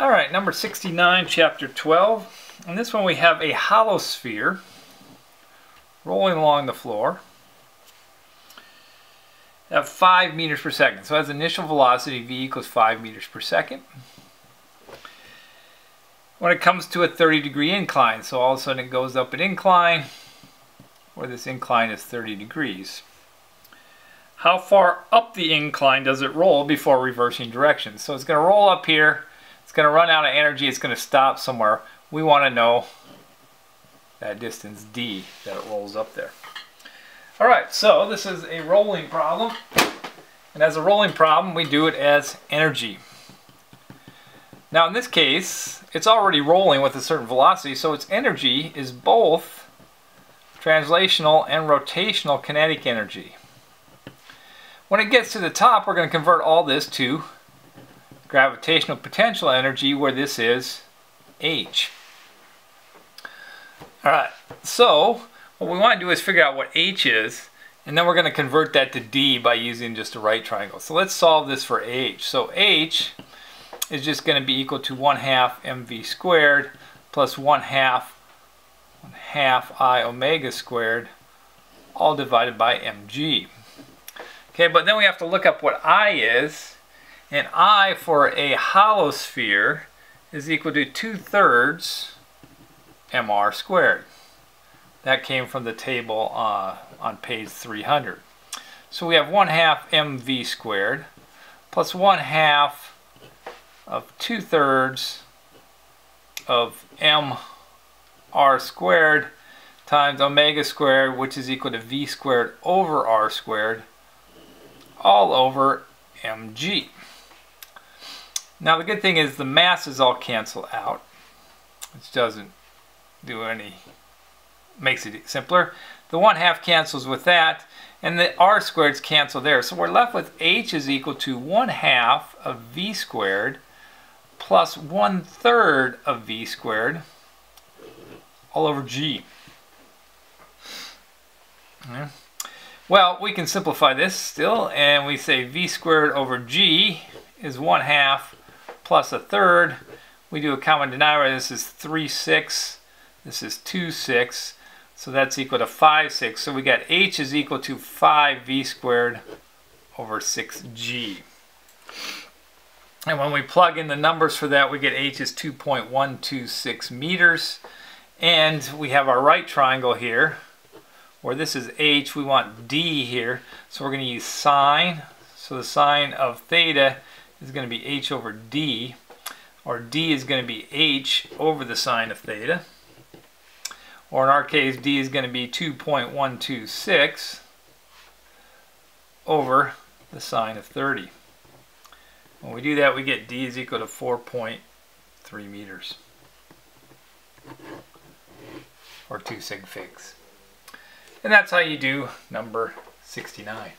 All right, number 69, chapter 12. In this one we have a hollow sphere rolling along the floor at 5 meters per second. So has initial velocity v equals 5 meters per second. When it comes to a 30 degree incline, so all of a sudden it goes up an incline, where this incline is 30 degrees. How far up the incline does it roll before reversing direction? So it's going to roll up here, it's going to run out of energy, it's going to stop somewhere. We want to know that distance d that it rolls up there. All right, so this is a rolling problem. And as a rolling problem, we do it as energy. Now in this case, it's already rolling with a certain velocity, so its energy is both translational and rotational kinetic energy. When it gets to the top, we're going to convert all this to gravitational potential energy, where this is h. All right, so what we want to do is figure out what h is, and then we're going to convert that to d by using just a right triangle. So let's solve this for h. So h is just going to be equal to 1 half mv squared plus 1 half 1 half i omega squared all divided by mg. Okay, but then we have to look up what I is. And I for a hollow sphere is equal to 2 thirds mr squared. That came from the table uh, on page 300. So we have 1 half mv squared plus 1 half of 2 thirds of m r squared times omega squared, which is equal to v squared over r squared, all over mg. Now the good thing is the masses all cancel out, which doesn't do any, makes it simpler. The 1 half cancels with that, and the r squareds cancel there. So we're left with h is equal to 1 half of v squared plus one third of v squared all over g. Well, we can simplify this still, and we say v squared over g is 1 half plus a third. We do a common denominator. This is 3 6. This is 2 6. So that's equal to 5 6. So we got h is equal to 5v squared over 6g. And when we plug in the numbers for that, we get h is 2.126 meters. And we have our right triangle here, where this is h, we want d here. So we're going to use sine. So the sine of theta is going to be h over d, or d is going to be h over the sine of theta. Or in our case, d is going to be 2.126 over the sine of 30. When we do that, we get d is equal to 4.3 meters. Or 2 sig figs. And that's how you do number 69.